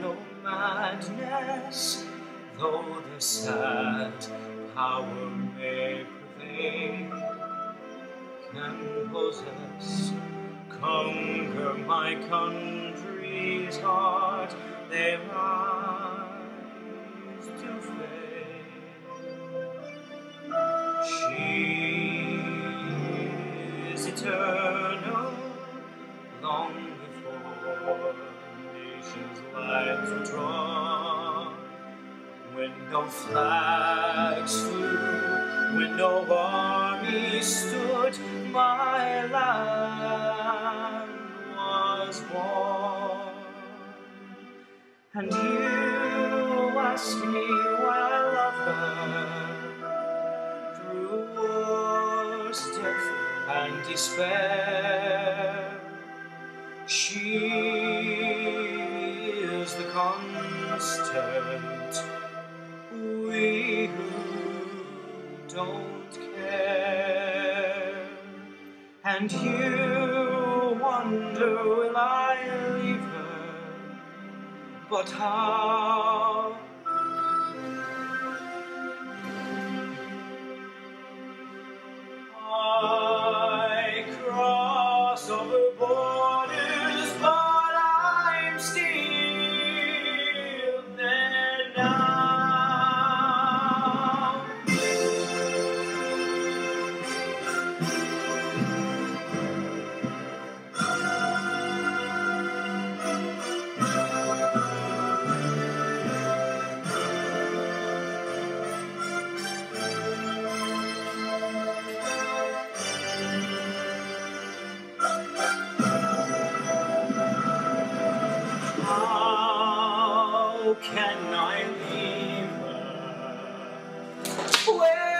no madness, though the sad power may prevail, can possess, conquer my country's heart, they rise to fame. She is eternal, long nations' lives were drawn. When no flags flew, when no army stood, my land was born. And you ask me why I love her through wars, death, and despair. She don't care, and you wonder will I leave her? But how? Can I leave her? Where